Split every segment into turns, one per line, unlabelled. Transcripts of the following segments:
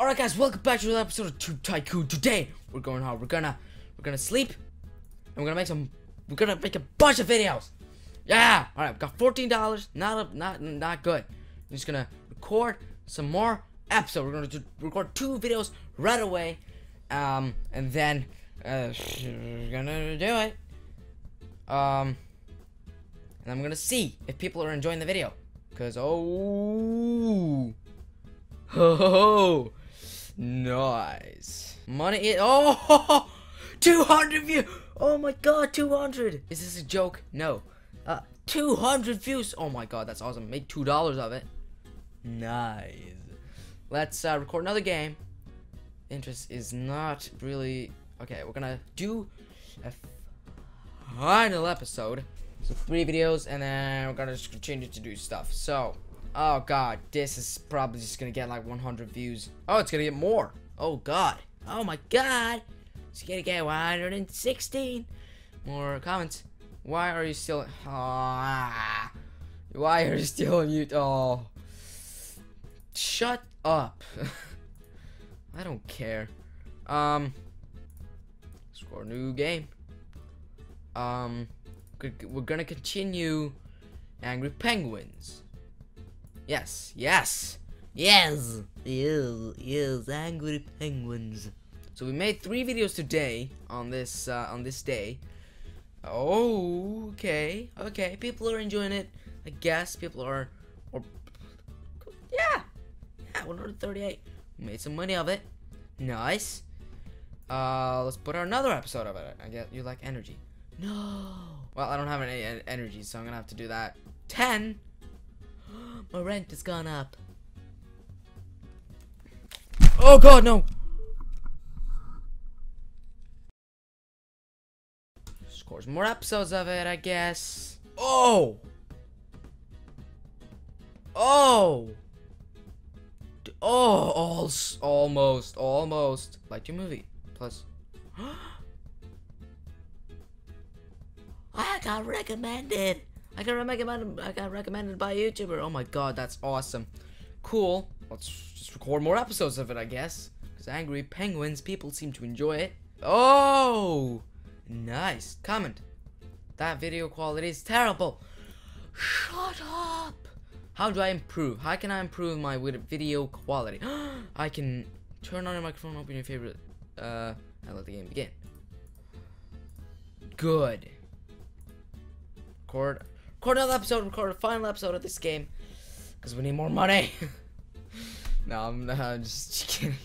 Alright guys, welcome back to another episode of Tube Tycoon. Today we're going hard. We're gonna we're gonna sleep and we're gonna make some we're gonna make a bunch of videos. Yeah! Alright, got $14. Not a, not not good. I'm just gonna record some more episodes. We're gonna do, record two videos right away. Um and then uh we're gonna do it. Um and I'm gonna see if people are enjoying the video. Cause oh Oh, nice. Money it. Oh, 200 views. Oh my god, 200. Is this a joke? No. Uh, 200 views. Oh my god, that's awesome. Make $2 of it. Nice. Let's uh, record another game. Interest is not really. Okay, we're gonna do a final episode. So three videos, and then we're gonna just continue to do stuff. So, Oh god, this is probably just gonna get like 100 views. Oh, it's gonna get more. Oh god. Oh my god. It's gonna get 116 more comments. Why are you still? Oh, why are you still on YouTube? Oh, shut up. I don't care. Um, score new game. Um, we're gonna continue Angry Penguins. Yes, yes, yes, yes, yes, angry penguins. So we made three videos today on this uh, on this day. Oh, okay, okay. People are enjoying it. I guess people are, or yeah, yeah. 138. Made some money of it. Nice. Uh, let's put another episode of it. I guess you like energy. No. Well, I don't have any energy, so I'm gonna have to do that. Ten. My rent has gone up. Oh god, no! Scores more episodes of it, I guess. Oh! Oh! Oh, almost, almost. Like your movie. Plus. I got recommended. I got recommended. I got recommended by a YouTuber. Oh my god, that's awesome. Cool. Let's just record more episodes of it, I guess. Because Angry Penguins, people seem to enjoy it. Oh, nice. Comment. That video quality is terrible. Shut up. How do I improve? How can I improve my video quality? I can turn on your microphone, open your favorite, uh, and let the game begin. Good. Record record another episode, record a final episode of this game. Because we need more money. no, I'm, not, I'm just kidding.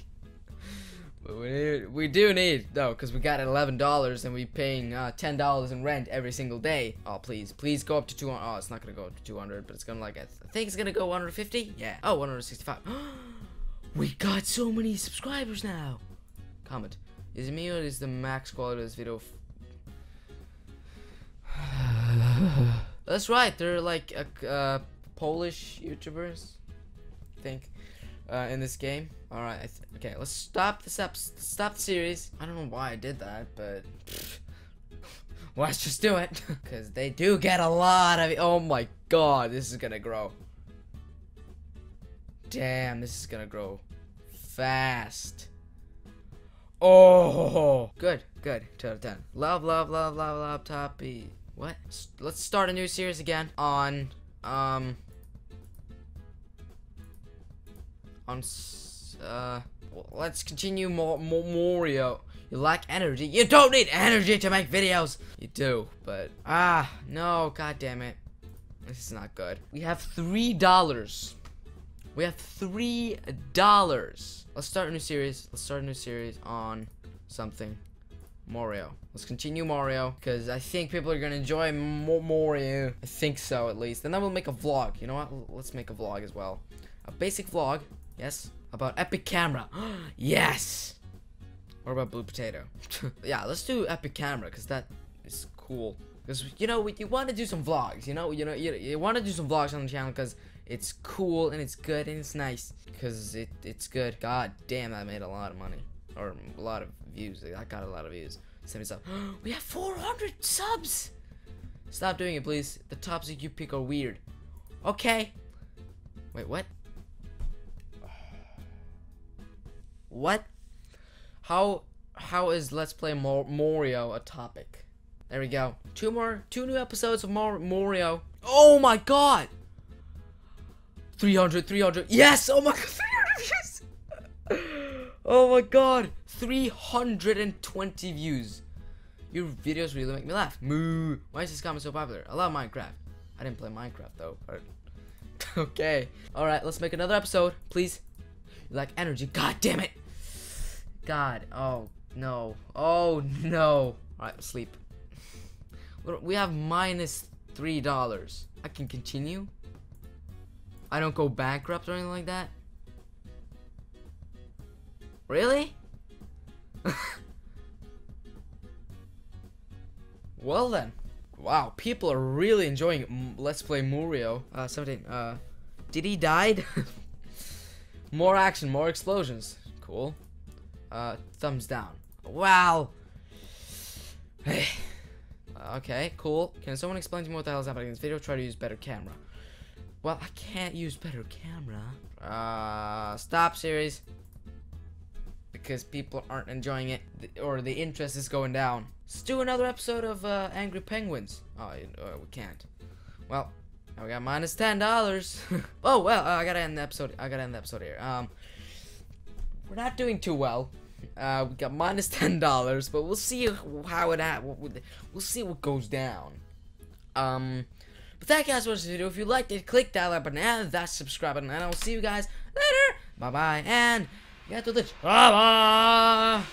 But we, need, we do need, though, because we got $11 and we paying uh, $10 in rent every single day. Oh, please, please go up to 200. Oh, it's not going to go up to 200, but it's going to like, I think it's going to go 150. Yeah. Oh, 165. we got so many subscribers now. Comment. Is it me or is the max quality of this video That's right. They're like uh, uh, Polish YouTubers, I think, uh, in this game. All right. Okay, let's stop this up. Stop the series. I don't know why I did that, but well, let's just do it because they do get a lot of. Oh my God, this is gonna grow. Damn, this is gonna grow fast. Oh, good, good. Two out of ten. Love, love, love, love, love, toppy. What? Let's start a new series again on, um, on, uh, let's continue more, more Mario. You lack energy. You don't need energy to make videos. You do, but, ah, no, god damn it. This is not good. We have three dollars. We have three dollars. Let's start a new series. Let's start a new series on something. Mario. Let's continue Mario because I think people are gonna enjoy more Mario. I think so at least. And then we'll make a vlog. You know what? Let's make a vlog as well. A basic vlog. Yes. About Epic Camera. yes. What about Blue Potato? yeah, let's do Epic Camera because that is cool. Because you know we, you want to do some vlogs. You know you know you, you want to do some vlogs on the channel because it's cool and it's good and it's nice because it it's good. God damn, I made a lot of money or a lot of views. I got a lot of views. 70 subs. we have 400 subs. Stop doing it, please. The tops that you pick are weird. Okay. Wait, what? What? How how is Let's Play Mor- Mario a topic? There we go. Two more, two new episodes of Mar- Mario. Oh my god! 300, 300. Yes! Oh my god, 300 views! oh my god, 320 views. Your videos really make me laugh. Moo. Why is this comment so popular? I love Minecraft. I didn't play Minecraft though, okay. All right, let's make another episode, please. You like energy? God damn it! God. Oh no. Oh no. All right, sleep. We have minus three dollars. I can continue. I don't go bankrupt or anything like that. Really? well then. Wow, people are really enjoying Let's Play Mario. Uh, 17. Uh, did he died? more action, more explosions. Cool. Uh, thumbs down. Wow. Hey. okay, cool. Can someone explain to me what the hell is happening in this video? Try to use better camera. Well, I can't use better camera. Uh, stop series. Because people aren't enjoying it, or the interest is going down. Let's do another episode of uh, Angry Penguins. Oh, we can't. Well, now we got minus ten dollars. oh well, uh, I gotta end the episode. I gotta end the episode here. Um, we're not doing too well. Uh, we got minus ten dollars, but we'll see how it at. We'll see what goes down. Um, but you guys watching this video. If you liked it, click that like button and that subscribe button, and I will see you guys later. Bye bye, and get to the. Bye bye.